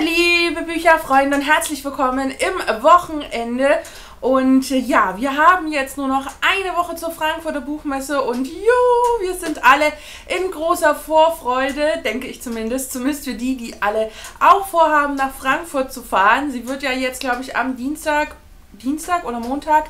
liebe Bücherfreunde und herzlich willkommen im Wochenende. Und äh, ja, wir haben jetzt nur noch eine Woche zur Frankfurter Buchmesse und jo, wir sind alle in großer Vorfreude, denke ich zumindest, zumindest für die, die alle auch vorhaben, nach Frankfurt zu fahren. Sie wird ja jetzt, glaube ich, am Dienstag, Dienstag oder Montag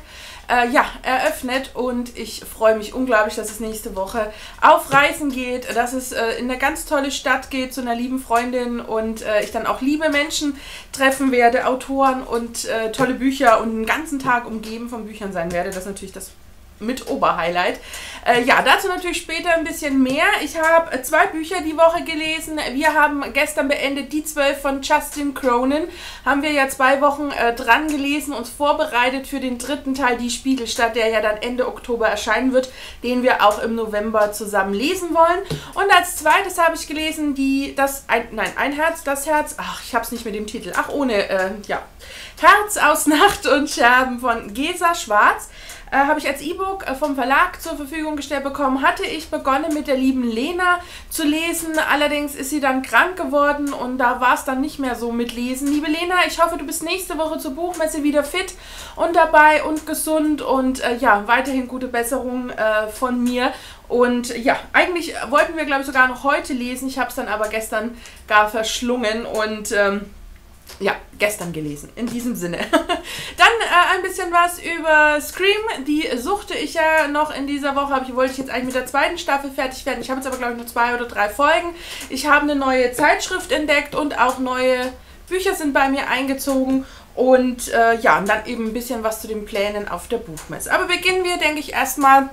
äh, ja, eröffnet und ich freue mich unglaublich, dass es nächste Woche auf Reisen geht, dass es äh, in eine ganz tolle Stadt geht zu einer lieben Freundin und äh, ich dann auch liebe Menschen treffen werde, Autoren und äh, tolle Bücher und einen ganzen Tag umgeben von Büchern sein werde. Das ist natürlich das mit Oberhighlight. Äh, ja, dazu natürlich später ein bisschen mehr. Ich habe zwei Bücher die Woche gelesen. Wir haben gestern beendet die zwölf von Justin Cronin. Haben wir ja zwei Wochen äh, dran gelesen, uns vorbereitet für den dritten Teil, die Spiegelstadt, der ja dann Ende Oktober erscheinen wird, den wir auch im November zusammen lesen wollen. Und als zweites habe ich gelesen, die, das, ein, nein, ein Herz, das Herz, ach, ich habe es nicht mit dem Titel, ach, ohne, äh, ja, Herz aus Nacht und Scherben von Gesa Schwarz äh, habe ich als E-Book äh, vom Verlag zur Verfügung gestellt bekommen. Hatte ich begonnen mit der lieben Lena zu lesen. Allerdings ist sie dann krank geworden und da war es dann nicht mehr so mit Lesen. Liebe Lena, ich hoffe, du bist nächste Woche zur Buchmesse wieder fit und dabei und gesund und äh, ja, weiterhin gute Besserung äh, von mir. Und ja, eigentlich wollten wir, glaube ich, sogar noch heute lesen. Ich habe es dann aber gestern gar verschlungen und ähm, ja, gestern gelesen. In diesem Sinne. Dann äh, ein bisschen was über Scream. Die suchte ich ja noch in dieser Woche. Aber ich wollte jetzt eigentlich mit der zweiten Staffel fertig werden. Ich habe jetzt aber, glaube ich, nur zwei oder drei Folgen. Ich habe eine neue Zeitschrift entdeckt und auch neue Bücher sind bei mir eingezogen. Und äh, ja, und dann eben ein bisschen was zu den Plänen auf der Buchmesse. Aber beginnen wir, denke ich, erstmal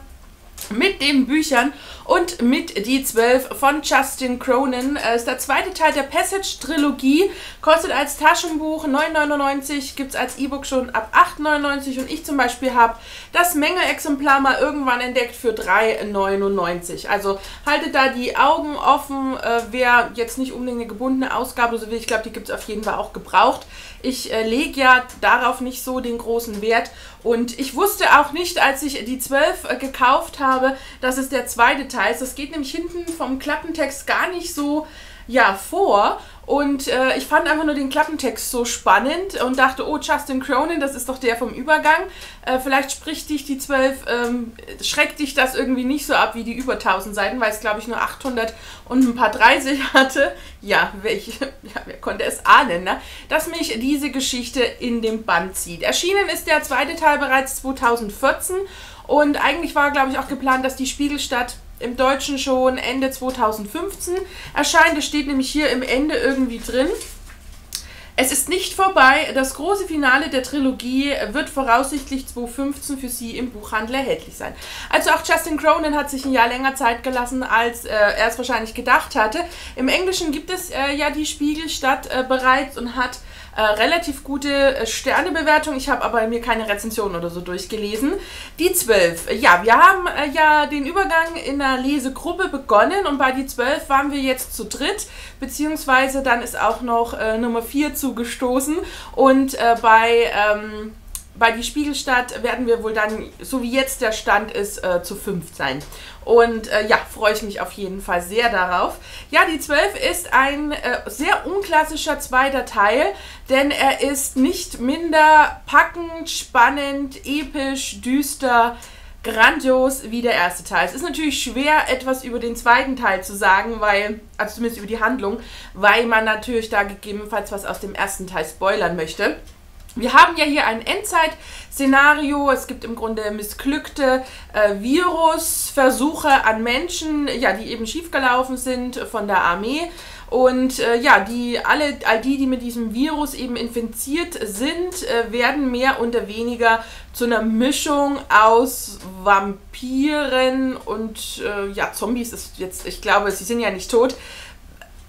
mit den Büchern und mit Die Zwölf von Justin Cronin. Das ist der zweite Teil der Passage-Trilogie. Kostet als Taschenbuch 9,99, gibt es als E-Book schon ab 8,99 und ich zum Beispiel habe das Menge-Exemplar mal irgendwann entdeckt für 3,99. Also haltet da die Augen offen, äh, wer jetzt nicht unbedingt eine gebundene Ausgabe so will. Ich glaube, die gibt es auf jeden Fall auch gebraucht. Ich äh, lege ja darauf nicht so den großen Wert und ich wusste auch nicht, als ich die 12 äh, gekauft habe, dass es der zweite Teil ist. Das geht nämlich hinten vom Klappentext gar nicht so ja, vor. Und äh, ich fand einfach nur den Klappentext so spannend und dachte, oh, Justin Cronin, das ist doch der vom Übergang. Äh, vielleicht spricht dich die 12, ähm, schreckt dich das irgendwie nicht so ab wie die über 1000 Seiten, weil es, glaube ich, nur 800 und ein paar 30 hatte. Ja, welch, ja, wer konnte es ahnen, ne? Dass mich diese Geschichte in dem Band zieht. Erschienen ist der zweite Teil bereits 2014 und eigentlich war, glaube ich, auch geplant, dass die Spiegelstadt im Deutschen schon Ende 2015 erscheint. Es steht nämlich hier im Ende irgendwie drin. Es ist nicht vorbei. Das große Finale der Trilogie wird voraussichtlich 2015 für Sie im Buchhandel erhältlich sein. Also auch Justin Cronin hat sich ein Jahr länger Zeit gelassen, als äh, er es wahrscheinlich gedacht hatte. Im Englischen gibt es äh, ja die Spiegelstadt äh, bereits und hat äh, relativ gute äh, Sternebewertung. Ich habe aber mir keine Rezension oder so durchgelesen. Die 12. Ja, wir haben äh, ja den Übergang in einer Lesegruppe begonnen und bei die 12 waren wir jetzt zu dritt, beziehungsweise dann ist auch noch äh, Nummer 4 zugestoßen und äh, bei... Ähm, bei die Spiegelstadt werden wir wohl dann, so wie jetzt der Stand ist, äh, zu fünf sein. Und äh, ja, freue ich mich auf jeden Fall sehr darauf. Ja, die 12 ist ein äh, sehr unklassischer zweiter Teil, denn er ist nicht minder packend, spannend, episch, düster, grandios wie der erste Teil. Es ist natürlich schwer, etwas über den zweiten Teil zu sagen, weil, also zumindest über die Handlung, weil man natürlich da gegebenenfalls was aus dem ersten Teil spoilern möchte. Wir haben ja hier ein Endzeit-Szenario. Es gibt im Grunde missglückte äh, Virusversuche an Menschen, ja, die eben schiefgelaufen sind von der Armee. Und äh, ja, die, alle, all die, die mit diesem Virus eben infiziert sind, äh, werden mehr oder weniger zu einer Mischung aus Vampiren und äh, ja, Zombies ist jetzt, ich glaube, sie sind ja nicht tot,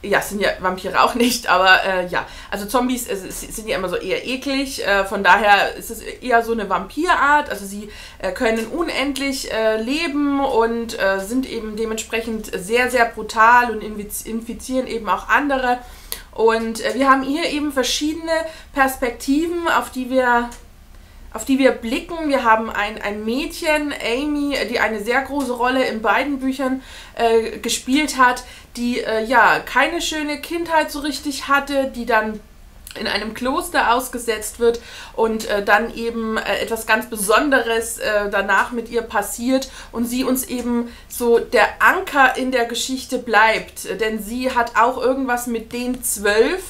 ja, sind ja Vampire auch nicht, aber äh, ja, also Zombies äh, sind ja immer so eher eklig, äh, von daher ist es eher so eine Vampirart, also sie äh, können unendlich äh, leben und äh, sind eben dementsprechend sehr, sehr brutal und infizieren eben auch andere. Und wir haben hier eben verschiedene Perspektiven, auf die wir auf die wir blicken. Wir haben ein, ein Mädchen, Amy, die eine sehr große Rolle in beiden Büchern äh, gespielt hat, die äh, ja keine schöne Kindheit so richtig hatte, die dann in einem Kloster ausgesetzt wird und äh, dann eben äh, etwas ganz Besonderes äh, danach mit ihr passiert und sie uns eben so der Anker in der Geschichte bleibt. Denn sie hat auch irgendwas mit den zwölf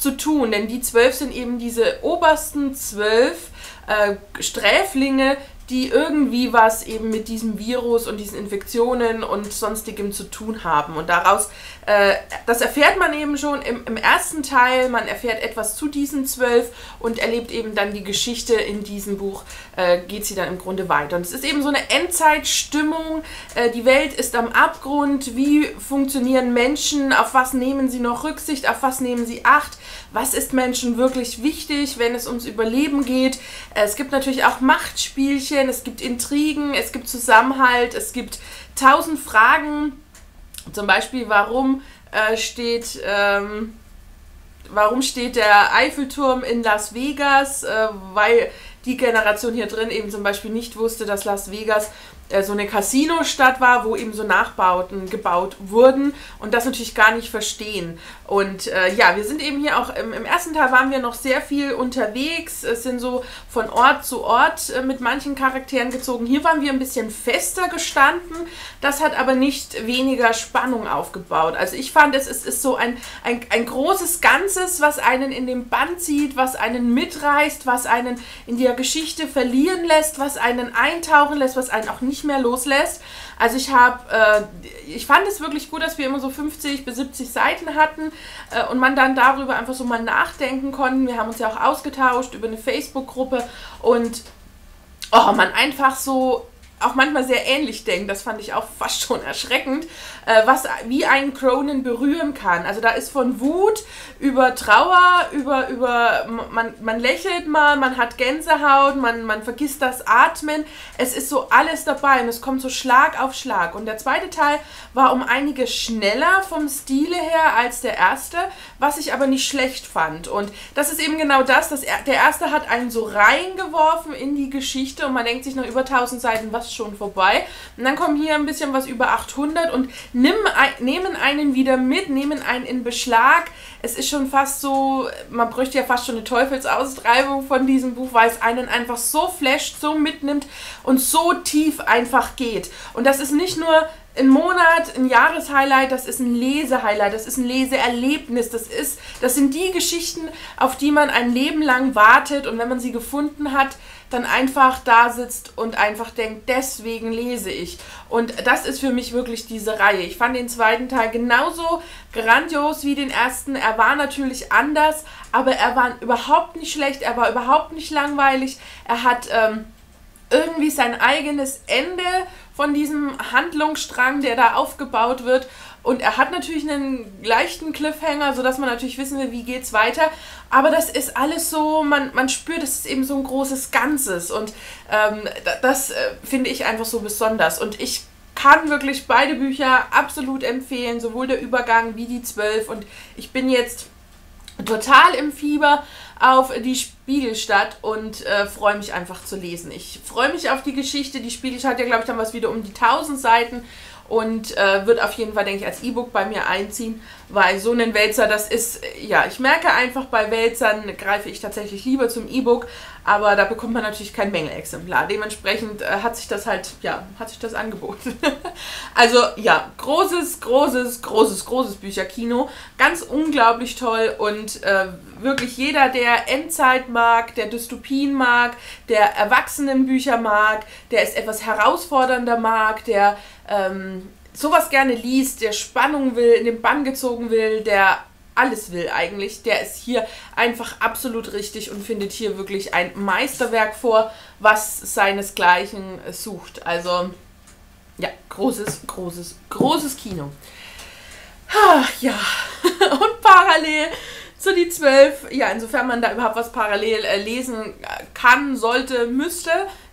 zu tun, denn die zwölf sind eben diese obersten zwölf äh, Sträflinge, die irgendwie was eben mit diesem Virus und diesen Infektionen und sonstigem zu tun haben. Und daraus, äh, das erfährt man eben schon im, im, ersten Teil, man erfährt etwas zu diesen zwölf und erlebt eben dann die Geschichte in diesem Buch, äh, geht sie dann im Grunde weiter. Und es ist eben so eine Endzeitstimmung, äh, die Welt ist am Abgrund, wie funktionieren Menschen, auf was nehmen sie noch Rücksicht, auf was nehmen sie Acht, was ist Menschen wirklich wichtig, wenn es ums Überleben geht. Äh, es gibt natürlich auch Machtspielchen, es gibt Intrigen, es gibt Zusammenhalt, es gibt tausend Fragen. Zum Beispiel, warum äh, steht... Ähm, warum steht der Eiffelturm in Las Vegas? Äh, weil die Generation hier drin eben zum Beispiel nicht wusste, dass Las Vegas äh, so eine Casino-Stadt war, wo eben so Nachbauten gebaut wurden und das natürlich gar nicht verstehen. Und äh, ja, wir sind eben hier auch im, im, ersten Teil waren wir noch sehr viel unterwegs, es sind so von Ort zu Ort äh, mit manchen Charakteren gezogen. Hier waren wir ein bisschen fester gestanden, das hat aber nicht weniger Spannung aufgebaut. Also ich fand, es ist, ist so ein, ein, ein großes Ganzes, was einen in den Band zieht, was einen mitreißt, was einen in der Geschichte verlieren lässt, was einen eintauchen lässt, was einen auch nicht mehr loslässt. Also ich habe, äh, ich fand es wirklich gut, dass wir immer so 50 bis 70 Seiten hatten äh, und man dann darüber einfach so mal nachdenken konnten. Wir haben uns ja auch ausgetauscht über eine Facebook-Gruppe und oh, man einfach so auch manchmal sehr ähnlich denken. Das fand ich auch fast schon erschreckend, äh, was wie ein Cronin berühren kann. Also da ist von Wut über Trauer, über, über man, man lächelt mal, man hat Gänsehaut, man, man vergisst das Atmen. Es ist so alles dabei und es kommt so Schlag auf Schlag. Und der zweite Teil war um einige schneller vom Stile her als der erste, was ich aber nicht schlecht fand. Und das ist eben genau das, dass er, der erste hat einen so reingeworfen in die Geschichte und man denkt sich nach über 1000 Seiten, was schon vorbei. Und dann kommen hier ein bisschen was über 800 und nimm, nehmen einen wieder mit, nehmen einen in Beschlag. Es ist schon fast so, man bräuchte ja fast schon eine Teufelsaustreibung von diesem Buch, weil es einen einfach so flasht, so mitnimmt und so tief einfach geht. Und das ist nicht nur ein Monat, ein Jahreshighlight, das ist ein Lesehighlight, das ist ein Leseerlebnis, das ist, das sind die Geschichten, auf die man ein Leben lang wartet und wenn man sie gefunden hat, dann einfach da sitzt und einfach denkt, deswegen lese ich. Und das ist für mich wirklich diese Reihe. Ich fand den zweiten Teil genauso grandios wie den ersten. Er war natürlich anders, aber er war überhaupt nicht schlecht, er war überhaupt nicht langweilig. Er hat ähm, irgendwie sein eigenes Ende von diesem Handlungsstrang, der da aufgebaut wird. Und er hat natürlich einen leichten Cliffhanger, sodass man natürlich wissen will, wie geht's weiter. Aber das ist alles so, man, man spürt, es ist eben so ein großes Ganzes. Und ähm, das äh, finde ich einfach so besonders. Und ich kann wirklich beide Bücher absolut empfehlen, sowohl der Übergang wie die Zwölf. Und ich bin jetzt total im Fieber auf die Spiegelstadt und äh, freue mich einfach zu lesen. Ich freue mich auf die Geschichte. Die Spiegelstadt hat ja, glaube ich, dann was wieder um die 1000 Seiten und äh, wird auf jeden Fall, denke ich, als E-Book bei mir einziehen, weil so ein Wälzer, das ist, ja, ich merke einfach, bei Wälzern greife ich tatsächlich lieber zum E-Book, aber da bekommt man natürlich kein Mängelexemplar. Dementsprechend äh, hat sich das halt, ja, hat sich das angeboten. also ja, großes, großes, großes, großes Bücherkino, ganz unglaublich toll und äh, wirklich jeder, der Endzeit mag, der Dystopien mag, der Erwachsenenbücher mag, der es etwas herausfordernder mag, der ähm, sowas gerne liest, der Spannung will, in den Bann gezogen will, der alles will eigentlich, der ist hier einfach absolut richtig und findet hier wirklich ein Meisterwerk vor, was seinesgleichen sucht. Also ja, großes, großes, großes Kino. Ach, ja, und parallel zu die zwölf, ja, insofern man da überhaupt was parallel äh, lesen kann, sollte, müsste,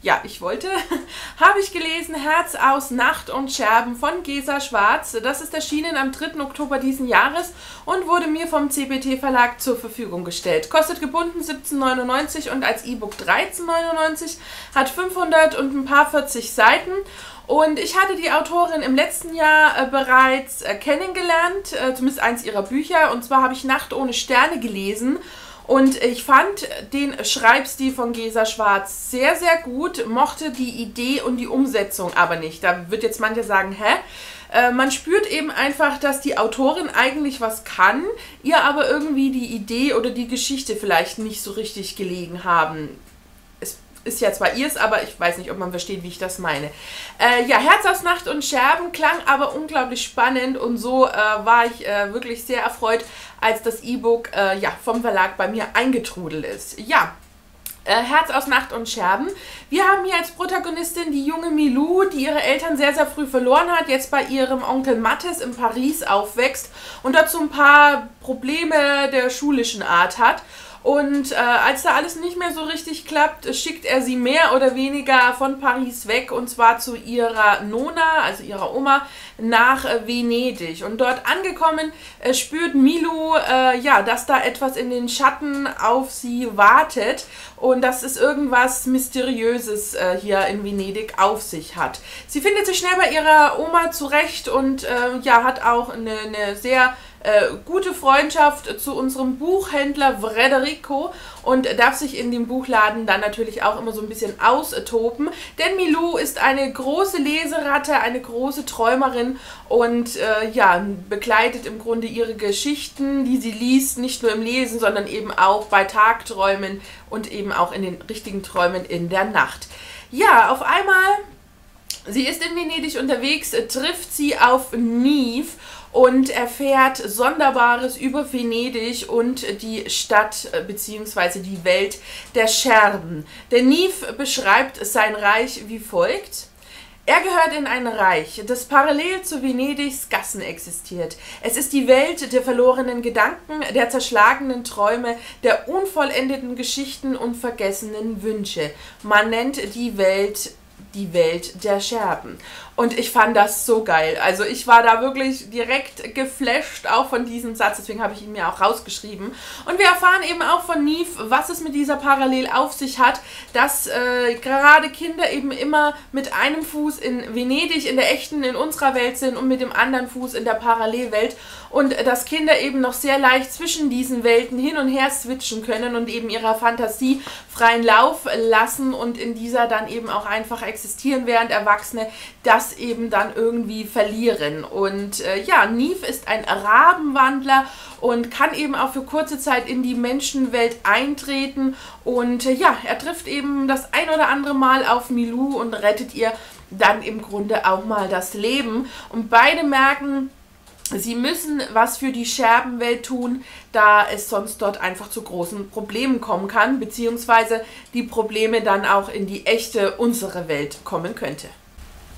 ja, ich wollte, habe ich gelesen Herz aus Nacht und Scherben von Gesa Schwarz. Das ist erschienen am 3. Oktober diesen Jahres und wurde mir vom CBT Verlag zur Verfügung gestellt. Kostet gebunden 17,99 und als E-Book 13,99, hat 500 und ein paar 40 Seiten und ich hatte die Autorin im letzten Jahr äh, bereits äh, kennengelernt, äh, zumindest eins ihrer Bücher. Und zwar habe ich Nacht ohne Sterne gelesen. Und ich fand den Schreibstil von Gesa Schwarz sehr, sehr gut, mochte die Idee und die Umsetzung aber nicht. Da wird jetzt manche sagen, hä? Äh, man spürt eben einfach, dass die Autorin eigentlich was kann, ihr aber irgendwie die Idee oder die Geschichte vielleicht nicht so richtig gelegen haben ist ja zwar ihrs, aber ich weiß nicht, ob man versteht, wie ich das meine. Äh, ja, Herz aus Nacht und Scherben klang aber unglaublich spannend und so äh, war ich äh, wirklich sehr erfreut, als das E-Book äh, ja, vom Verlag bei mir eingetrudelt ist. Ja, äh, Herz aus Nacht und Scherben. Wir haben hier als Protagonistin die junge Milou, die ihre Eltern sehr, sehr früh verloren hat, jetzt bei ihrem Onkel Mattes in Paris aufwächst und dazu ein paar Probleme der schulischen Art hat. Und äh, als da alles nicht mehr so richtig klappt, schickt er sie mehr oder weniger von Paris weg und zwar zu ihrer Nona, also ihrer Oma, nach äh, Venedig. Und dort angekommen äh, spürt Milo, äh, ja, dass da etwas in den Schatten auf sie wartet und dass es irgendwas Mysteriöses äh, hier in Venedig auf sich hat. Sie findet sich schnell bei ihrer Oma zurecht und äh, ja, hat auch eine, eine sehr äh, gute Freundschaft zu unserem Buchhändler Frederico und darf sich in dem Buchladen dann natürlich auch immer so ein bisschen austoben. Denn Milou ist eine große Leseratte, eine große Träumerin und äh, ja, begleitet im Grunde ihre Geschichten, die sie liest, nicht nur im Lesen, sondern eben auch bei Tagträumen und eben auch in den richtigen Träumen in der Nacht. Ja, auf einmal, sie ist in Venedig unterwegs, trifft sie auf Neve und erfährt Sonderbares über Venedig und die Stadt äh, bzw. die Welt der Scherben. Der Neve beschreibt sein Reich wie folgt. Er gehört in ein Reich, das parallel zu Venedigs Gassen existiert. Es ist die Welt der verlorenen Gedanken, der zerschlagenen Träume, der unvollendeten Geschichten und vergessenen Wünsche. Man nennt die Welt die Welt der Scherben. Und ich fand das so geil. Also ich war da wirklich direkt geflasht, auch von diesem Satz. Deswegen habe ich ihn mir auch rausgeschrieben. Und wir erfahren eben auch von Neve, was es mit dieser Parallel auf sich hat, dass äh, gerade Kinder eben immer mit einem Fuß in Venedig, in der echten, in unserer Welt sind und mit dem anderen Fuß in der Parallelwelt. Und dass Kinder eben noch sehr leicht zwischen diesen Welten hin und her switchen können und eben ihrer Fantasie freien Lauf lassen und in dieser dann eben auch einfach existieren, während Erwachsene das das eben dann irgendwie verlieren. Und äh, ja, Neve ist ein Rabenwandler und kann eben auch für kurze Zeit in die Menschenwelt eintreten. Und äh, ja, er trifft eben das ein oder andere Mal auf Milou und rettet ihr dann im Grunde auch mal das Leben. Und beide merken, Sie müssen was für die Scherbenwelt tun, da es sonst dort einfach zu großen Problemen kommen kann, beziehungsweise die Probleme dann auch in die echte, unsere Welt kommen könnte.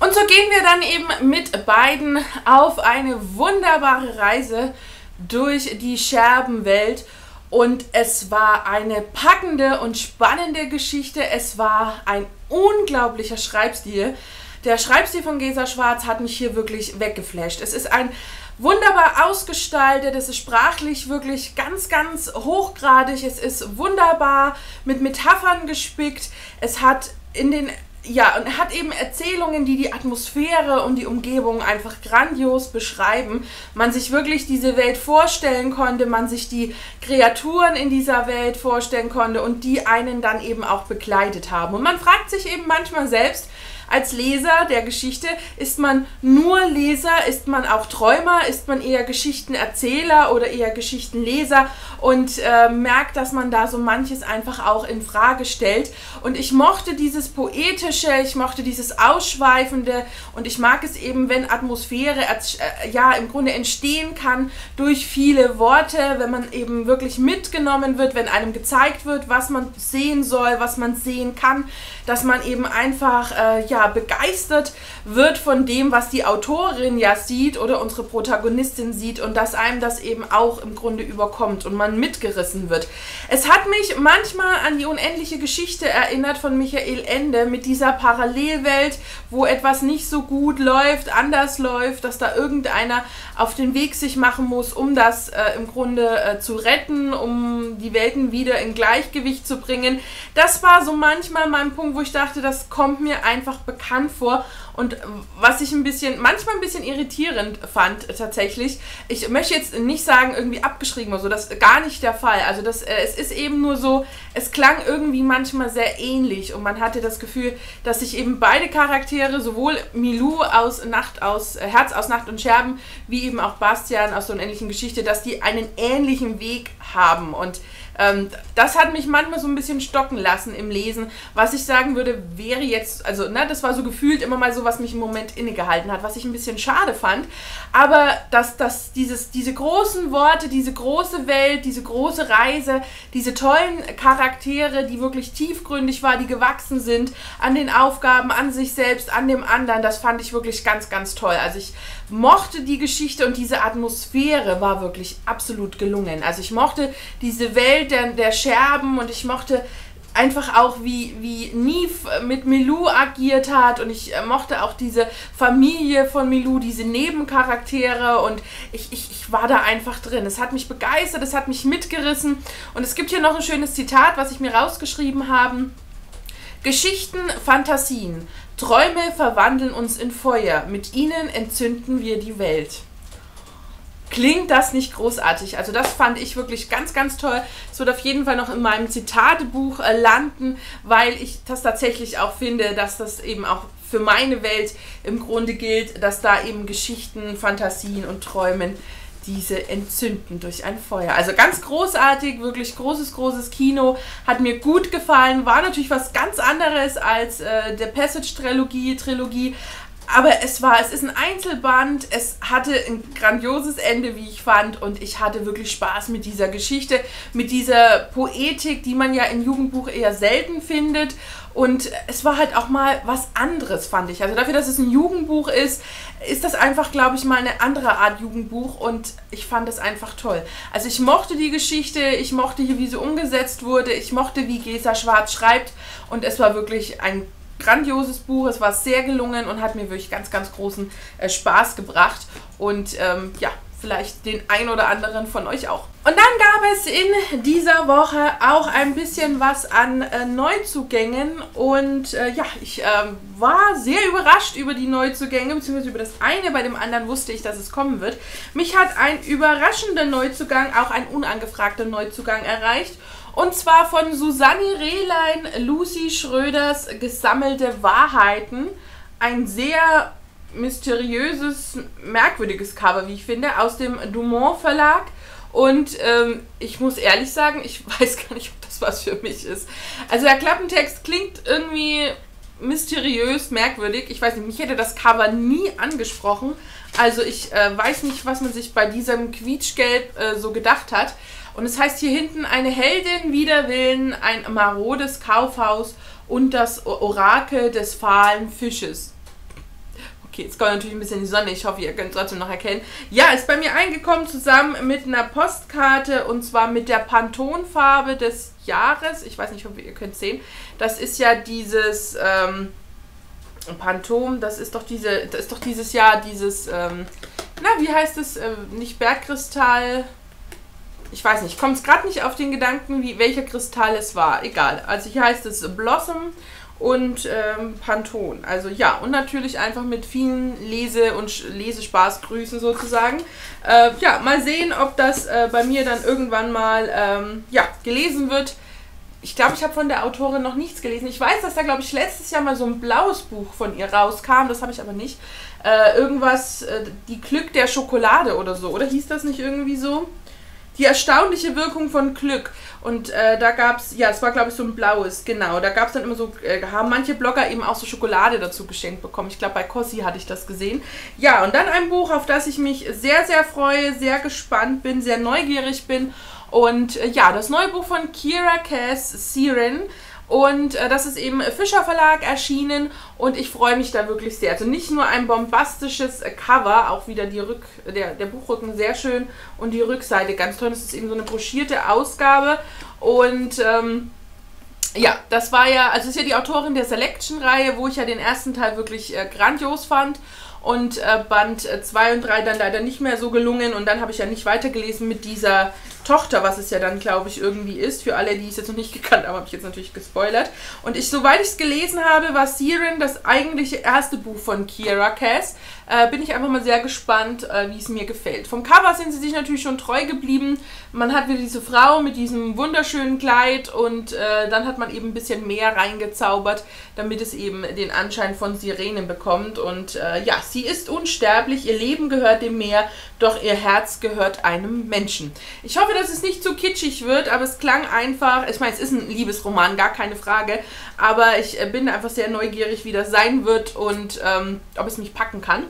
Und so gehen wir dann eben mit beiden auf eine wunderbare Reise durch die Scherbenwelt. Und es war eine packende und spannende Geschichte. Es war ein unglaublicher Schreibstil. Der Schreibstil von Gesa Schwarz hat mich hier wirklich weggeflasht. Es ist ein wunderbar ausgestaltet, es ist sprachlich wirklich ganz, ganz hochgradig, es ist wunderbar mit Metaphern gespickt, es hat in den ja, und er hat eben Erzählungen, die die Atmosphäre und die Umgebung einfach grandios beschreiben. Man sich wirklich diese Welt vorstellen konnte, man sich die Kreaturen in dieser Welt vorstellen konnte und die einen dann eben auch begleitet haben. Und man fragt sich eben manchmal selbst, als Leser der Geschichte, ist man nur Leser, ist man auch Träumer, ist man eher Geschichtenerzähler oder eher Geschichtenleser und äh, merkt, dass man da so manches einfach auch in Frage stellt. Und ich mochte dieses Poetische, ich mochte dieses Ausschweifende und ich mag es eben, wenn Atmosphäre äh, ja im Grunde entstehen kann durch viele Worte, wenn man eben wirklich mitgenommen wird, wenn einem gezeigt wird, was man sehen soll, was man sehen kann, dass man eben einfach äh, ja begeistert wird von dem, was die Autorin ja sieht oder unsere Protagonistin sieht und dass einem das eben auch im Grunde überkommt und man mitgerissen wird. Es hat mich manchmal an die unendliche Geschichte erinnert von Michael Ende mit dieser Parallelwelt, wo etwas nicht so gut läuft, anders läuft, dass da irgendeiner auf den Weg sich machen muss, um das äh, im Grunde äh, zu retten, um die Welten wieder in Gleichgewicht zu bringen. Das war so manchmal mein Punkt, wo ich dachte, das kommt mir einfach bekannt vor Und was ich ein bisschen, manchmal ein bisschen irritierend fand tatsächlich, ich möchte jetzt nicht sagen irgendwie abgeschrieben oder so, das ist gar nicht der Fall. Also das, äh, es ist eben nur so, es klang irgendwie manchmal sehr ähnlich und man hatte das Gefühl, dass sich eben beide Charaktere, sowohl Milou aus Nacht aus äh, Herz aus Nacht und Scherben, wie eben auch Bastian aus so einer ähnlichen Geschichte, dass die einen ähnlichen Weg haben und das hat mich manchmal so ein bisschen stocken lassen im Lesen. Was ich sagen würde, wäre jetzt, also, ne, das war so gefühlt immer mal so, was mich im Moment innegehalten hat, was ich ein bisschen schade fand. Aber dass, dass dieses, diese großen Worte, diese große Welt, diese große Reise, diese tollen Charaktere, die wirklich tiefgründig war, die gewachsen sind an den Aufgaben, an sich selbst, an dem anderen, das fand ich wirklich ganz, ganz toll. Also ich mochte die Geschichte und diese Atmosphäre war wirklich absolut gelungen. Also ich mochte diese Welt der, der Scherben und ich mochte einfach auch, wie, wie Neve mit Milou agiert hat und ich äh, mochte auch diese Familie von Milou, diese Nebencharaktere und ich, ich, ich war da einfach drin. Es hat mich begeistert, es hat mich mitgerissen und es gibt hier noch ein schönes Zitat, was ich mir rausgeschrieben habe. Geschichten, Fantasien. Träume verwandeln uns in Feuer. Mit ihnen entzünden wir die Welt. Klingt das nicht großartig? Also das fand ich wirklich ganz, ganz toll. Es wird auf jeden Fall noch in meinem Zitatebuch äh, landen, weil ich das tatsächlich auch finde, dass das eben auch für meine Welt im Grunde gilt, dass da eben Geschichten, Fantasien und Träumen diese entzünden durch ein Feuer. Also ganz großartig, wirklich großes, großes Kino. Hat mir gut gefallen. War natürlich was ganz anderes als äh, der Passage-Trilogie. Trilogie. Aber es war, es ist ein Einzelband, es hatte ein grandioses Ende, wie ich fand, und ich hatte wirklich Spaß mit dieser Geschichte, mit dieser Poetik, die man ja in Jugendbuch eher selten findet. Und es war halt auch mal was anderes, fand ich. Also dafür, dass es ein Jugendbuch ist, ist das einfach, glaube ich, mal eine andere Art Jugendbuch und ich fand es einfach toll. Also ich mochte die Geschichte, ich mochte hier, wie sie umgesetzt wurde, ich mochte, wie Gesa Schwarz schreibt und es war wirklich ein grandioses Buch. Es war sehr gelungen und hat mir wirklich ganz, ganz großen äh, Spaß gebracht. Und ähm, ja, vielleicht den ein oder anderen von euch auch. Und dann gab es in dieser Woche auch ein bisschen was an äh, Neuzugängen und äh, ja, ich äh, war sehr überrascht über die Neuzugänge, beziehungsweise über das eine, bei dem anderen wusste ich, dass es kommen wird. Mich hat ein überraschender Neuzugang, auch ein unangefragter Neuzugang erreicht und zwar von Susanne Rehlein, Lucy Schröders Gesammelte Wahrheiten. Ein sehr mysteriöses, merkwürdiges Cover, wie ich finde, aus dem Dumont Verlag. Und ähm, ich muss ehrlich sagen, ich weiß gar nicht, ob das was für mich ist. Also der Klappentext klingt irgendwie mysteriös, merkwürdig. Ich weiß nicht, mich hätte das Cover nie angesprochen. Also ich äh, weiß nicht, was man sich bei diesem Quietschgelb äh, so gedacht hat. Und es heißt hier hinten, eine Heldin wider Willen, ein marodes Kaufhaus und das Orakel des fahlen Fisches. Okay, jetzt kommt natürlich ein bisschen die Sonne. Ich hoffe, ihr könnt es trotzdem noch erkennen. Ja, ist bei mir eingekommen zusammen mit einer Postkarte und zwar mit der Pantone-Farbe des Jahres. Ich weiß nicht, ob ihr könnt sehen. Das ist ja dieses ähm, Pantome. Das ist doch diese, das ist doch dieses Jahr dieses, ähm, na, wie heißt es? Äh, nicht Bergkristall ich weiß nicht, kommt es gerade nicht auf den Gedanken, wie, welcher Kristall es war. Egal. Also hier heißt es Blossom und ähm, Pantone. Also ja, und natürlich einfach mit vielen Lese- und Lesespaßgrüßen sozusagen. Äh, ja, mal sehen, ob das äh, bei mir dann irgendwann mal ähm, ja, gelesen wird. Ich glaube, ich habe von der Autorin noch nichts gelesen. Ich weiß, dass da, glaube ich, letztes Jahr mal so ein blaues Buch von ihr rauskam. Das habe ich aber nicht. Äh, irgendwas, äh, die Glück der Schokolade oder so. Oder hieß das nicht irgendwie so? Die erstaunliche Wirkung von Glück. Und äh, da gab es, ja, es war glaube ich so ein blaues, genau. Da gab es dann immer so, äh, haben manche Blogger eben auch so Schokolade dazu geschenkt bekommen. Ich glaube, bei Cossi hatte ich das gesehen. Ja, und dann ein Buch, auf das ich mich sehr, sehr freue, sehr gespannt bin, sehr neugierig bin. Und äh, ja, das neue Buch von Kira Cass Siren. Und äh, das ist eben Fischer Verlag erschienen und ich freue mich da wirklich sehr. Also nicht nur ein bombastisches äh, Cover, auch wieder die Rück, der, der Buchrücken sehr schön und die Rückseite ganz toll. Das ist eben so eine broschierte Ausgabe und ähm, ja, das war ja, also ist ja die Autorin der Selection-Reihe, wo ich ja den ersten Teil wirklich äh, grandios fand. und äh, Band 2 und 3 dann leider nicht mehr so gelungen und dann habe ich ja nicht weitergelesen mit dieser Tochter, was es ja dann, glaube ich, irgendwie ist. Für alle, die es jetzt noch nicht gekannt haben, habe ich jetzt natürlich gespoilert. Und ich, soweit ich es gelesen habe, war Siren das eigentliche erste Buch von Kira Cass. Äh, bin ich einfach mal sehr gespannt, äh, wie es mir gefällt. Vom Cover sind sie sich natürlich schon treu geblieben. Man hat wieder diese Frau mit diesem wunderschönen Kleid und äh, dann hat man eben ein bisschen mehr reingezaubert, damit es eben den Anschein von Sirenen bekommt. Und äh, ja, sie ist unsterblich, ihr Leben gehört dem Meer, doch ihr Herz gehört einem Menschen. Ich hoffe, dass es nicht zu kitschig wird, aber es klang einfach, ich meine, es ist ein Liebesroman, gar keine Frage, aber ich äh, bin einfach sehr neugierig, wie das sein wird und ähm, ob es mich packen kann.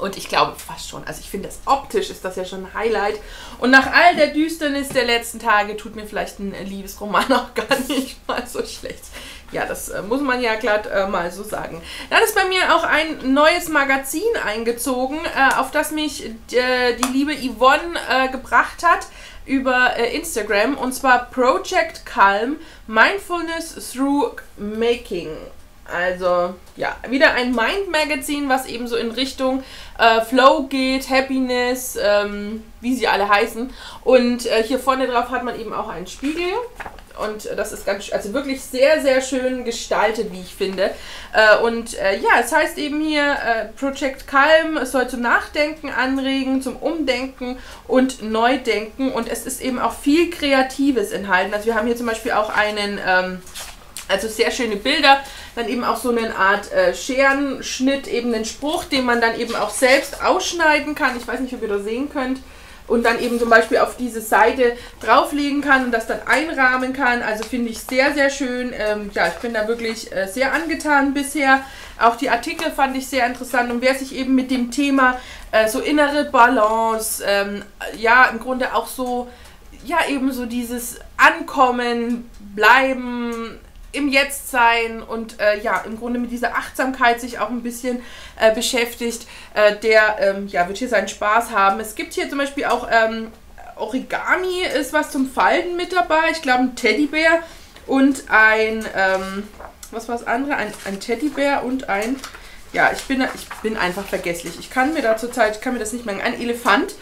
Und ich glaube fast schon. Also ich finde, das optisch ist das ja schon ein Highlight. Und nach all der Düsternis der letzten Tage tut mir vielleicht ein Liebesroman auch gar nicht mal so schlecht. Ja, das äh, muss man ja glatt äh, mal so sagen. Dann ist bei mir auch ein neues Magazin eingezogen, äh, auf das mich äh, die liebe Yvonne gebracht hat über äh, Instagram. Und zwar Project Calm Mindfulness Through Making. Also ja, wieder ein Mind-Magazin, was eben so in Richtung äh, Flow geht, Happiness, ähm, wie sie alle heißen. Und äh, hier vorne drauf hat man eben auch einen Spiegel. Und das ist ganz, also wirklich sehr, sehr schön gestaltet, wie ich finde. Äh, und äh, ja, es heißt eben hier äh, Project Calm, es soll zum Nachdenken anregen, zum Umdenken und Neudenken. Und es ist eben auch viel Kreatives enthalten. Also wir haben hier zum Beispiel auch einen... Ähm, also sehr schöne Bilder, dann eben auch so eine Art äh, Scherenschnitt, eben einen Spruch, den man dann eben auch selbst ausschneiden kann. Ich weiß nicht, ob ihr das sehen könnt. Und dann eben zum Beispiel auf diese Seite drauflegen kann und das dann einrahmen kann. Also finde ich sehr, sehr schön. Ähm, ja, ich bin da wirklich äh, sehr angetan bisher. Auch die Artikel fand ich sehr interessant. Und wer sich eben mit dem Thema äh, so innere Balance, ähm, ja, im Grunde auch so, ja, eben so dieses Ankommen, Bleiben, im Jetzt sein und äh, ja, im Grunde mit dieser Achtsamkeit sich auch ein bisschen äh, beschäftigt, äh, der ähm, ja, wird hier seinen Spaß haben. Es gibt hier zum Beispiel auch ähm, Origami, ist was zum Falten mit dabei. Ich glaube, ein Teddybär und ein, ähm, was war das andere? Ein, ein Teddybär und ein, ja, ich bin, ich bin einfach vergesslich. Ich kann mir da zurzeit, ich kann mir das nicht merken, ein Elefant.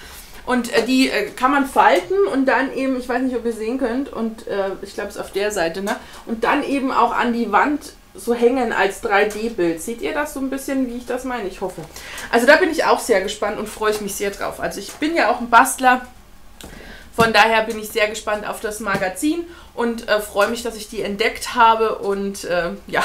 Und äh, die äh, kann man falten und dann eben, ich weiß nicht, ob ihr sehen könnt, und äh, ich glaube, es ist auf der Seite, ne? Und dann eben auch an die Wand so hängen als 3D-Bild. Seht ihr das so ein bisschen, wie ich das meine? Ich hoffe. Also da bin ich auch sehr gespannt und freue ich mich sehr drauf. Also ich bin ja auch ein Bastler. Von daher bin ich sehr gespannt auf das Magazin und äh, freue mich, dass ich die entdeckt habe. Und äh, ja,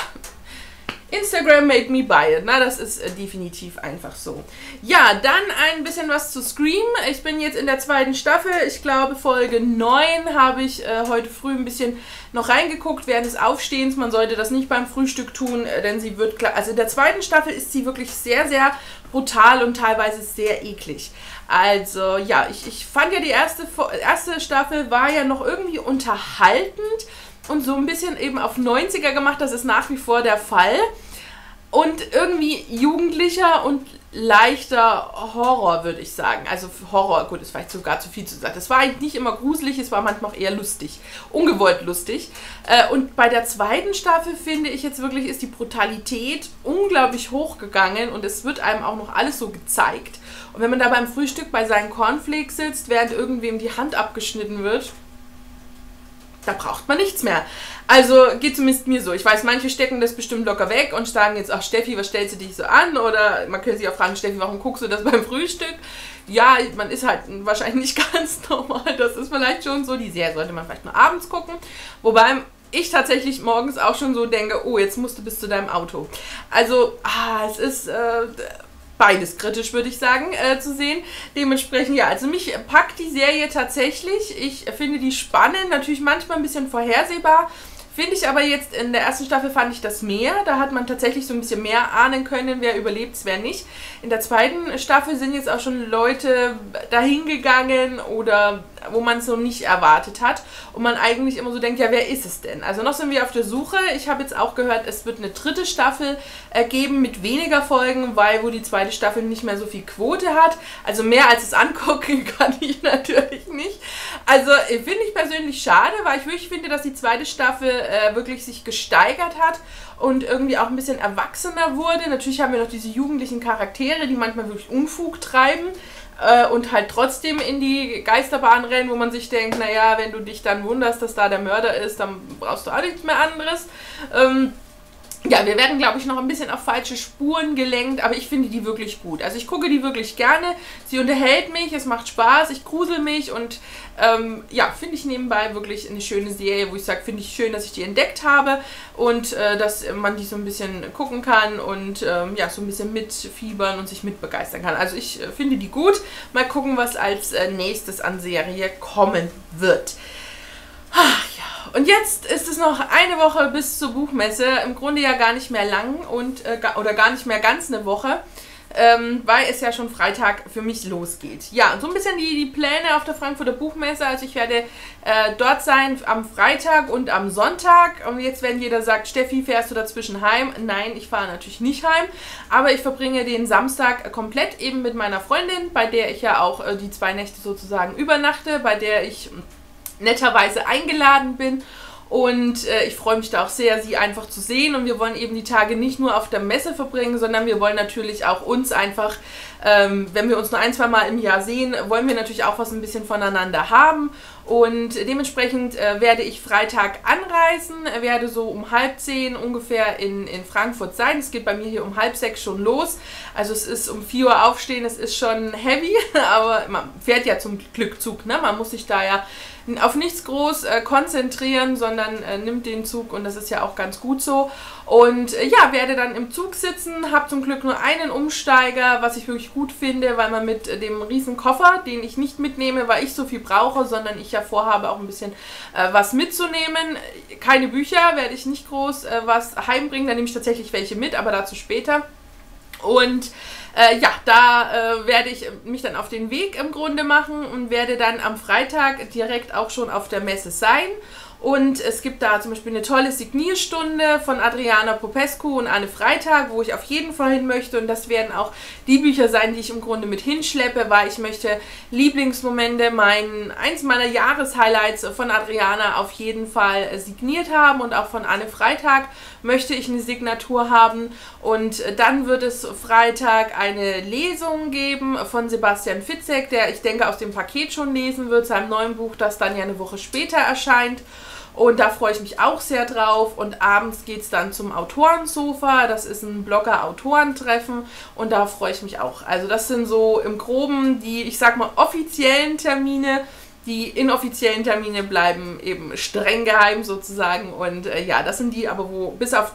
Instagram made me buy it. Na, das ist äh, definitiv einfach so. Ja, dann ein bisschen was zu Scream. Ich bin jetzt in der zweiten Staffel. Ich glaube, Folge 9 habe ich äh, heute früh ein bisschen noch reingeguckt während des Aufstehens. Man sollte das nicht beim Frühstück tun, äh, denn sie wird klar. Also in der zweiten Staffel ist sie wirklich sehr, sehr brutal und teilweise sehr eklig. Also ja, ich, ich fand ja die erste, erste Staffel war ja noch irgendwie unterhaltend und so ein bisschen eben auf 90er gemacht. Das ist nach wie vor der Fall. Und irgendwie jugendlicher und leichter Horror, würde ich sagen. Also Horror, gut, ist vielleicht sogar zu viel zu sagen. Es war eigentlich nicht immer gruselig, es war manchmal auch eher lustig. Ungewollt lustig. Äh, und bei der zweiten Staffel, finde ich jetzt wirklich, ist die Brutalität unglaublich hochgegangen und es wird einem auch noch alles so gezeigt. Und wenn man da beim Frühstück bei seinen Cornflakes sitzt, während irgendwem die Hand abgeschnitten wird, da braucht man nichts mehr. Also geht zumindest mir so. Ich weiß, manche stecken das bestimmt locker weg und sagen jetzt, ach Steffi, was stellst du dich so an? Oder man könnte sich auch fragen, Steffi, warum guckst du das beim Frühstück? Ja, man ist halt wahrscheinlich nicht ganz normal. Das ist vielleicht schon so. Die Serie sollte man vielleicht nur abends gucken. Wobei ich tatsächlich morgens auch schon so denke, oh, jetzt musst du bis zu deinem Auto. Also, ah, es ist... Äh, beides kritisch, würde ich sagen, äh, zu sehen. Dementsprechend, ja, also mich packt die Serie tatsächlich. Ich finde die spannend, natürlich manchmal ein bisschen vorhersehbar. Finde ich aber jetzt in der ersten Staffel fand ich das mehr. Da hat man tatsächlich so ein bisschen mehr ahnen können, wer überlebt, wer nicht. In der zweiten Staffel sind jetzt auch schon Leute dahingegangen oder wo man es so nicht erwartet hat. Und man eigentlich immer so denkt, ja, wer ist es denn? Also noch sind wir auf der Suche. Ich habe jetzt auch gehört, es wird eine dritte Staffel äh, geben mit weniger Folgen, weil wo die zweite Staffel nicht mehr so viel Quote hat. Also mehr als es angucken kann ich natürlich nicht. Also äh, finde ich persönlich schade, weil ich wirklich finde, dass die zweite Staffel äh, wirklich sich gesteigert hat und irgendwie auch ein bisschen erwachsener wurde. Natürlich haben wir noch diese jugendlichen Charaktere, die manchmal wirklich Unfug treiben äh, und halt trotzdem in die Geisterbahn rennen, wo man sich denkt, naja, wenn du dich dann wunderst, dass da der Mörder ist, dann brauchst du auch nichts mehr anderes. Ähm, ja, wir werden, glaube ich, noch ein bisschen auf falsche Spuren gelenkt, aber ich finde die wirklich gut. Also ich gucke die wirklich gerne. Sie unterhält mich, es macht Spaß, ich grusel mich und ähm, ja, finde ich nebenbei wirklich eine schöne Serie, wo ich sage, finde ich schön, dass ich die entdeckt habe und äh, dass man die so ein bisschen gucken kann und ähm, ja, so ein bisschen mitfiebern und sich mitbegeistern kann. Also ich äh, finde die gut. Mal gucken, was als äh, nächstes an Serie kommen wird. Ach, und jetzt ist es noch eine Woche bis zur Buchmesse. Im Grunde ja gar nicht mehr lang und äh, oder gar nicht mehr ganz eine Woche. Ähm, weil es ja schon Freitag für mich losgeht. Ja, so ein bisschen die, die Pläne auf der Frankfurter Buchmesse. Also ich werde äh, dort sein am Freitag und am Sonntag. Und jetzt, wenn jeder sagt, Steffi, fährst du dazwischen heim? Nein, ich fahre natürlich nicht heim. Aber ich verbringe den Samstag komplett eben mit meiner Freundin, bei der ich ja auch äh, die zwei Nächte sozusagen übernachte, bei der ich netterweise eingeladen bin. Und äh, ich freue mich da auch sehr, sie einfach zu sehen. Und wir wollen eben die Tage nicht nur auf der Messe verbringen, sondern wir wollen natürlich auch uns einfach, ähm, wenn wir uns nur ein, zwei Mal im Jahr sehen, wollen wir natürlich auch was ein bisschen voneinander haben. Und dementsprechend äh, werde ich Freitag anreisen, werde so um halb zehn ungefähr in, in Frankfurt sein. Es geht bei mir hier um halb sechs schon los. Also es ist um vier Uhr aufstehen, es ist schon heavy, aber man fährt ja zum Glück Zug, ne? Man muss sich da ja auf nichts groß äh, konzentrieren, sondern äh, nimmt den Zug und das ist ja auch ganz gut so. Und äh, ja, werde dann im Zug sitzen, habe zum Glück nur einen Umsteiger, was ich wirklich gut finde, weil man mit dem riesen Koffer, den ich nicht mitnehme, weil ich so viel brauche, sondern ich ja vorhabe auch ein bisschen äh, was mitzunehmen. Keine Bücher werde ich nicht groß äh, was heimbringen, da nehme ich tatsächlich welche mit, aber dazu später. Und äh, ja, da äh, werde ich mich dann auf den Weg im Grunde machen und werde dann am Freitag direkt auch schon auf der Messe sein und es gibt da zum Beispiel eine tolle Signierstunde von Adriana Popescu und Anne Freitag, wo ich auf jeden Fall hin möchte. Und das werden auch die Bücher sein, die ich im Grunde mit hinschleppe, weil ich möchte Lieblingsmomente, mein, eins meiner Jahreshighlights von Adriana auf jeden Fall signiert haben. Und auch von Anne Freitag möchte ich eine Signatur haben. Und dann wird es Freitag eine Lesung geben von Sebastian Fitzek, der ich denke aus dem Paket schon lesen wird, seinem neuen Buch, das dann ja eine Woche später erscheint. Und da freue ich mich auch sehr drauf. Und abends geht es dann zum Autorensofa. Das ist ein Blogger-Autorentreffen. Und da freue ich mich auch. Also das sind so im Groben die, ich sag mal, offiziellen Termine. Die inoffiziellen Termine bleiben eben streng geheim sozusagen. Und äh, ja, das sind die, aber wo bis auf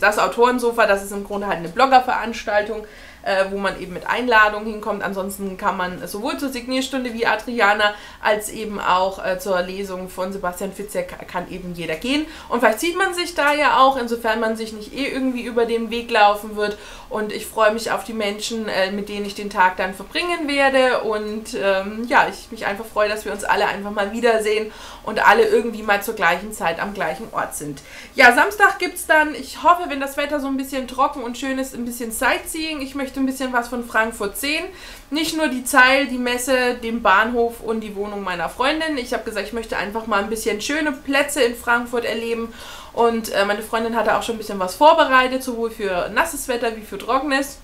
das Autorensofa, das ist im Grunde halt eine Bloggerveranstaltung äh, wo man eben mit Einladung hinkommt. Ansonsten kann man sowohl zur Signierstunde wie Adriana als eben auch äh, zur Lesung von Sebastian Fitzek kann eben jeder gehen. Und vielleicht sieht man sich da ja auch, insofern man sich nicht eh irgendwie über den Weg laufen wird. Und ich freue mich auf die Menschen, äh, mit denen ich den Tag dann verbringen werde. Und ähm, ja, ich mich einfach freue, dass wir uns alle einfach mal wiedersehen und alle irgendwie mal zur gleichen Zeit am gleichen Ort sind. Ja, Samstag gibt es dann, ich hoffe, wenn das Wetter so ein bisschen trocken und schön ist, ein bisschen Sightseeing. Ich möchte möchte ein bisschen was von Frankfurt sehen. Nicht nur die Zeil, die Messe, den Bahnhof und die Wohnung meiner Freundin. Ich habe gesagt, ich möchte einfach mal ein bisschen schöne Plätze in Frankfurt erleben. Und äh, meine Freundin hatte auch schon ein bisschen was vorbereitet, sowohl für nasses Wetter wie für trockenes.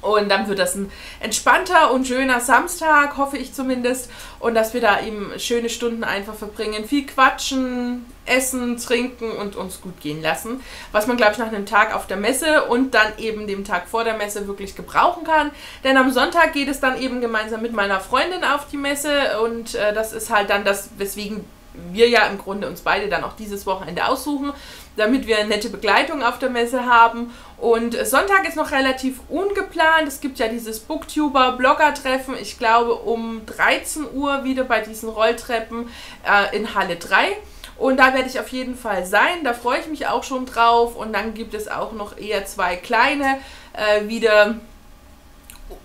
Und dann wird das ein entspannter und schöner Samstag, hoffe ich zumindest. Und dass wir da eben schöne Stunden einfach verbringen. Viel quatschen, essen, trinken und uns gut gehen lassen. Was man, glaube ich, nach einem Tag auf der Messe und dann eben dem Tag vor der Messe wirklich gebrauchen kann. Denn am Sonntag geht es dann eben gemeinsam mit meiner Freundin auf die Messe. Und äh, das ist halt dann das, weswegen wir ja im Grunde uns beide dann auch dieses Wochenende aussuchen, damit wir eine nette Begleitung auf der Messe haben. Und Sonntag ist noch relativ ungeplant. Es gibt ja dieses Booktuber-Blogger-Treffen, ich glaube um 13 Uhr wieder bei diesen Rolltreppen äh, in Halle 3. Und da werde ich auf jeden Fall sein. Da freue ich mich auch schon drauf. Und dann gibt es auch noch eher zwei kleine, äh, wieder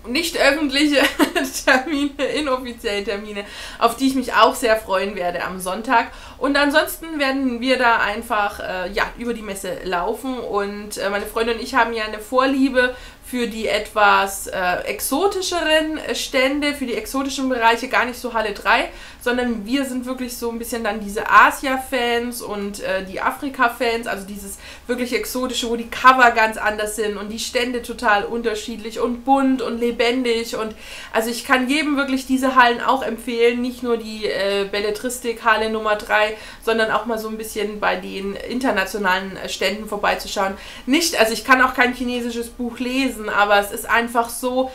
nicht öffentliche Termine, inoffizielle Termine, auf die ich mich auch sehr freuen werde am Sonntag. Und ansonsten werden wir da einfach äh, ja, über die Messe laufen. Und äh, meine Freunde und ich haben ja eine Vorliebe für die etwas äh, exotischeren Stände, für die exotischen Bereiche gar nicht so Halle 3, sondern wir sind wirklich so ein bisschen dann diese Asia-Fans und äh, die Afrika-Fans, also dieses wirklich exotische, wo die Cover ganz anders sind und die Stände total unterschiedlich und bunt und lebendig und also ich kann jedem wirklich diese Hallen auch empfehlen, nicht nur die äh, Belletristik-Halle Nummer 3, sondern auch mal so ein bisschen bei den internationalen äh, Ständen vorbeizuschauen. Nicht, also ich kann auch kein chinesisches Buch lesen, aber es ist einfach so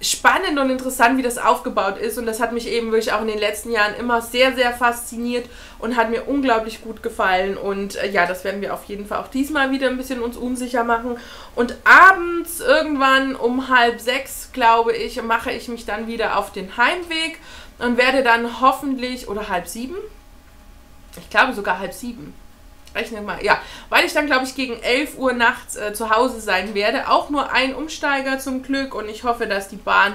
spannend und interessant, wie das aufgebaut ist. Und das hat mich eben wirklich auch in den letzten Jahren immer sehr, sehr fasziniert und hat mir unglaublich gut gefallen. Und äh, ja, das werden wir auf jeden Fall auch diesmal wieder ein bisschen uns unsicher machen. Und abends irgendwann um halb sechs, glaube ich, mache ich mich dann wieder auf den Heimweg und werde dann hoffentlich, oder halb sieben? Ich glaube sogar halb sieben rechne mal, ja, weil ich dann, glaube ich, gegen 11 Uhr nachts äh, zu Hause sein werde. Auch nur ein Umsteiger zum Glück und ich hoffe, dass die Bahn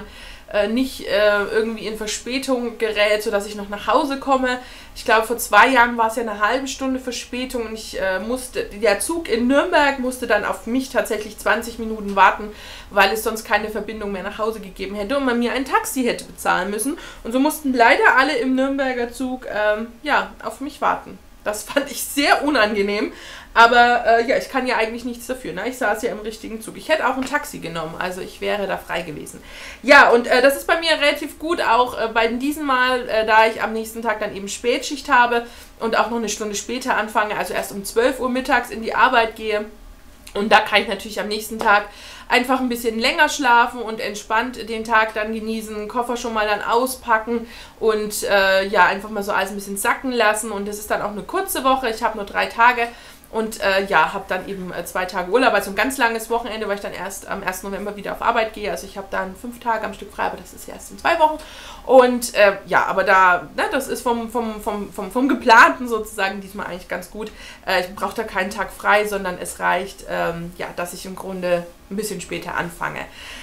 äh, nicht äh, irgendwie in Verspätung gerät, sodass ich noch nach Hause komme. Ich glaube, vor zwei Jahren war es ja eine halbe Stunde Verspätung und ich äh, musste, der Zug in Nürnberg musste dann auf mich tatsächlich 20 Minuten warten, weil es sonst keine Verbindung mehr nach Hause gegeben hätte und man mir ein Taxi hätte bezahlen müssen. Und so mussten leider alle im Nürnberger Zug ähm, ja, auf mich warten. Das fand ich sehr unangenehm. Aber äh, ja, ich kann ja eigentlich nichts dafür. Ne? Ich saß ja im richtigen Zug. Ich hätte auch ein Taxi genommen, also ich wäre da frei gewesen. Ja, und äh, das ist bei mir relativ gut, auch äh, bei diesem Mal, äh, da ich am nächsten Tag dann eben Spätschicht habe und auch noch eine Stunde später anfange, also erst um 12 Uhr mittags in die Arbeit gehe. Und da kann ich natürlich am nächsten Tag einfach ein bisschen länger schlafen und entspannt den Tag dann genießen, Koffer schon mal dann auspacken und äh, ja, einfach mal so alles ein bisschen sacken lassen. Und es ist dann auch eine kurze Woche. Ich habe nur drei Tage. Und äh, ja, habe dann eben äh, zwei Tage Urlaub, also ein ganz langes Wochenende, weil ich dann erst am 1. November wieder auf Arbeit gehe. Also ich habe dann fünf Tage am Stück frei, aber das ist erst in zwei Wochen. Und äh, ja, aber da, ne, das ist vom, vom, vom, vom, vom Geplanten sozusagen diesmal eigentlich ganz gut. Äh, ich brauche da keinen Tag frei, sondern es reicht, ähm, ja, dass ich im Grunde ein bisschen später anfange.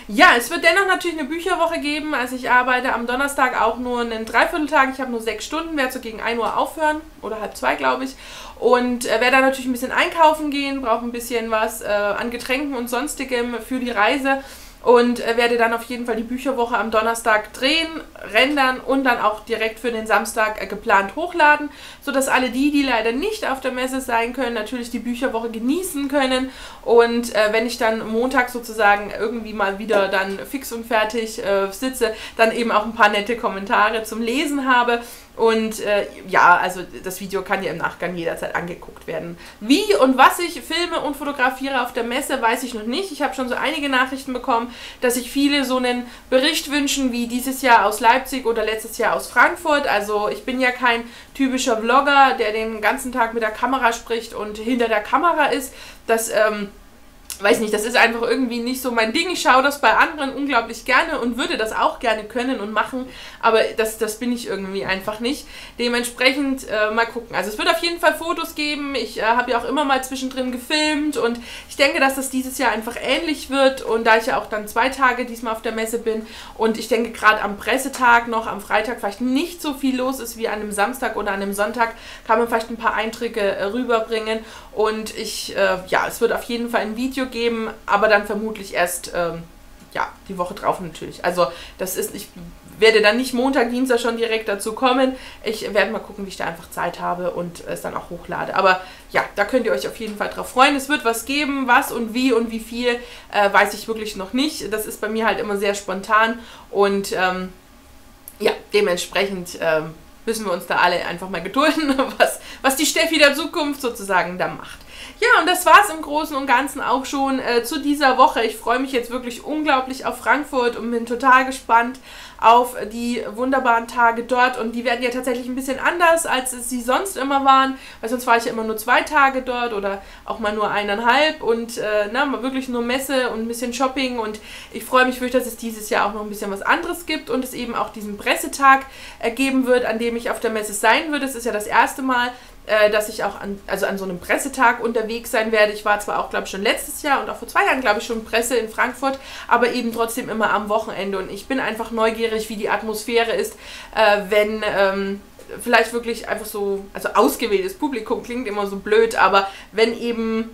Ja, es wird dennoch natürlich eine Bücherwoche geben. Also ich arbeite am Donnerstag auch nur einen Dreivierteltag. Ich habe nur sechs Stunden, werde so gegen 1 Uhr aufhören oder halb zwei, glaube ich. Und äh, werde dann natürlich ein bisschen einkaufen gehen, brauche ein bisschen was äh, an Getränken und sonstigem für die Reise und äh, werde dann auf jeden Fall die Bücherwoche am Donnerstag drehen, rendern und dann auch direkt für den Samstag äh, geplant hochladen, sodass alle die, die leider nicht auf der Messe sein können, natürlich die Bücherwoche genießen können. Und äh, wenn ich dann Montag sozusagen irgendwie mal wieder dann fix und fertig äh, sitze, dann eben auch ein paar nette Kommentare zum Lesen habe und äh, ja, also das Video kann ja im Nachgang jederzeit angeguckt werden. Wie und was ich filme und fotografiere auf der Messe, weiß ich noch nicht. Ich habe schon so einige Nachrichten bekommen, dass sich viele so einen Bericht wünschen wie dieses Jahr aus Leipzig oder letztes Jahr aus Frankfurt. Also ich bin ja kein typischer Vlogger, der den ganzen Tag mit der Kamera spricht und hinter der Kamera ist. Das ähm, weiß nicht, das ist einfach irgendwie nicht so mein Ding. Ich schaue das bei anderen unglaublich gerne und würde das auch gerne können und machen, aber das, das bin ich irgendwie einfach nicht. Dementsprechend äh, mal gucken. Also es wird auf jeden Fall Fotos geben. Ich äh, habe ja auch immer mal zwischendrin gefilmt und ich denke, dass das dieses Jahr einfach ähnlich wird und da ich ja auch dann zwei Tage diesmal auf der Messe bin und ich denke gerade am Pressetag noch, am Freitag vielleicht nicht so viel los ist wie an einem Samstag oder an einem Sonntag, kann man vielleicht ein paar Einträge äh, rüberbringen und ich, äh, ja, es wird auf jeden Fall ein Video geben, aber dann vermutlich erst ähm, ja, die Woche drauf natürlich. Also das ist, ich werde dann nicht Montag, Dienstag schon direkt dazu kommen. Ich werde mal gucken, wie ich da einfach Zeit habe und es dann auch hochlade. Aber ja, da könnt ihr euch auf jeden Fall drauf freuen. Es wird was geben, was und wie und wie viel, äh, weiß ich wirklich noch nicht. Das ist bei mir halt immer sehr spontan und ähm, ja, dementsprechend ähm, müssen wir uns da alle einfach mal gedulden, was, was die Steffi der Zukunft sozusagen da macht. Ja, und das war es im Großen und Ganzen auch schon äh, zu dieser Woche. Ich freue mich jetzt wirklich unglaublich auf Frankfurt und bin total gespannt auf die wunderbaren Tage dort. Und die werden ja tatsächlich ein bisschen anders, als sie sonst immer waren, weil sonst war ich ja immer nur zwei Tage dort oder auch mal nur eineinhalb und äh, na, wirklich nur Messe und ein bisschen Shopping. Und ich freue mich wirklich, dass es dieses Jahr auch noch ein bisschen was anderes gibt und es eben auch diesen Pressetag äh, geben wird, an dem ich auf der Messe sein würde. Es ist ja das erste Mal, äh, dass ich auch an, also an so einem Pressetag unterwegs sein werde. Ich war zwar auch, glaube ich, schon letztes Jahr und auch vor zwei Jahren, glaube ich, schon Presse in Frankfurt, aber eben trotzdem immer am Wochenende. Und ich bin einfach neugierig wie die Atmosphäre ist, äh, wenn ähm, vielleicht wirklich einfach so, also ausgewähltes Publikum klingt immer so blöd, aber wenn eben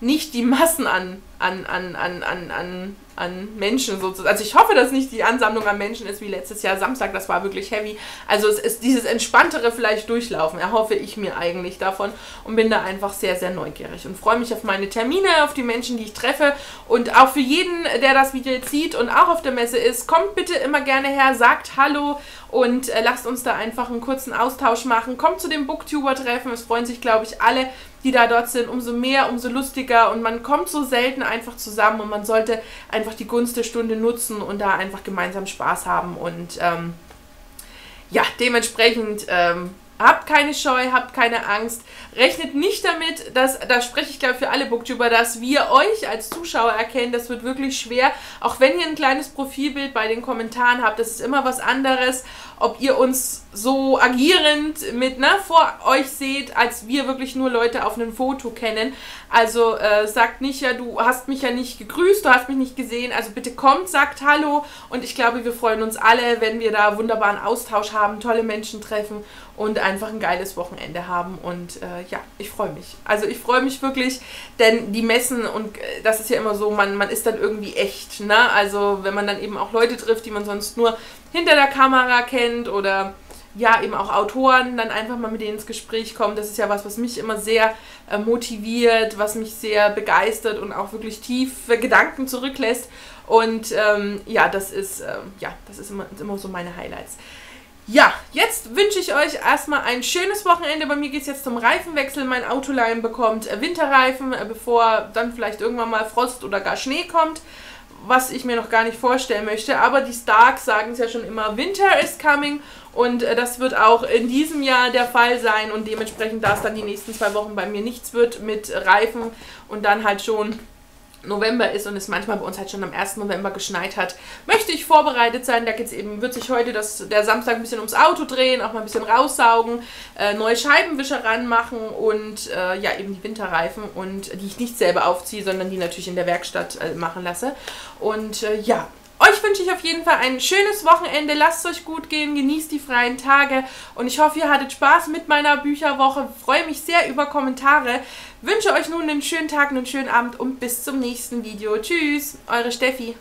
nicht die Massen an, an, an, an, an, an an Menschen sozusagen. Also ich hoffe, dass nicht die Ansammlung an Menschen ist wie letztes Jahr Samstag, das war wirklich heavy. Also es ist dieses entspanntere vielleicht durchlaufen, erhoffe ich mir eigentlich davon und bin da einfach sehr, sehr neugierig und freue mich auf meine Termine, auf die Menschen, die ich treffe und auch für jeden, der das Video jetzt sieht und auch auf der Messe ist, kommt bitte immer gerne her, sagt Hallo und äh, lasst uns da einfach einen kurzen Austausch machen. Kommt zu dem Booktuber-Treffen, es freuen sich, glaube ich, alle, die da dort sind. Umso mehr, umso lustiger und man kommt so selten einfach zusammen und man sollte einfach die Gunst der Stunde nutzen und da einfach gemeinsam Spaß haben und ähm, ja, dementsprechend ähm, Habt keine Scheu, habt keine Angst. Rechnet nicht damit, dass, da spreche ich glaube für alle Booktuber, dass wir euch als Zuschauer erkennen. Das wird wirklich schwer. Auch wenn ihr ein kleines Profilbild bei den Kommentaren habt, das ist immer was anderes, ob ihr uns so agierend mit ne, vor euch seht, als wir wirklich nur Leute auf einem Foto kennen. Also äh, sagt nicht, ja, du hast mich ja nicht gegrüßt, du hast mich nicht gesehen. Also bitte kommt, sagt Hallo. Und ich glaube, wir freuen uns alle, wenn wir da wunderbaren Austausch haben, tolle Menschen treffen und einfach ein geiles Wochenende haben. Und äh, ja, ich freue mich. Also ich freue mich wirklich, denn die Messen und äh, das ist ja immer so, man, man ist dann irgendwie echt. Ne? Also wenn man dann eben auch Leute trifft, die man sonst nur hinter der Kamera kennt oder ja, eben auch Autoren, dann einfach mal mit denen ins Gespräch kommen. Das ist ja was, was mich immer sehr äh, motiviert, was mich sehr begeistert und auch wirklich tiefe Gedanken zurücklässt. Und ähm, ja, das ist, äh, ja, das ist immer, immer so meine Highlights. Ja, jetzt wünsche ich euch erstmal ein schönes Wochenende. Bei mir geht es jetzt zum Reifenwechsel. Mein Autolein bekommt äh, Winterreifen, äh, bevor dann vielleicht irgendwann mal Frost oder gar Schnee kommt was ich mir noch gar nicht vorstellen möchte. Aber die Starks sagen es ja schon immer, Winter is coming. Und äh, das wird auch in diesem Jahr der Fall sein. Und dementsprechend, da es dann die nächsten zwei Wochen bei mir nichts wird mit Reifen und dann halt schon November ist und es manchmal bei uns halt schon am 1. November geschneit hat, möchte ich vorbereitet sein. Da geht's eben, wird sich heute das, der Samstag ein bisschen ums Auto drehen, auch mal ein bisschen raussaugen, äh, neue Scheibenwischer ranmachen und äh, ja, eben die Winterreifen und die ich nicht selber aufziehe, sondern die natürlich in der Werkstatt äh, machen lasse. Und äh, ja, euch wünsche ich auf jeden Fall ein schönes Wochenende. Lasst es euch gut gehen, genießt die freien Tage und ich hoffe, ihr hattet Spaß mit meiner Bücherwoche. Freue mich sehr über Kommentare. Wünsche euch nun einen schönen Tag, einen schönen Abend und bis zum nächsten Video. Tschüss, eure Steffi.